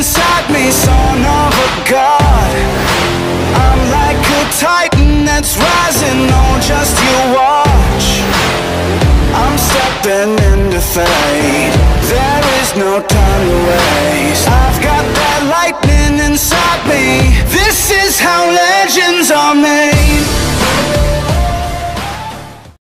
inside me, son of a god. I'm like a titan that's rising on oh, just you watch. I'm stepping into fate There is no time to waste.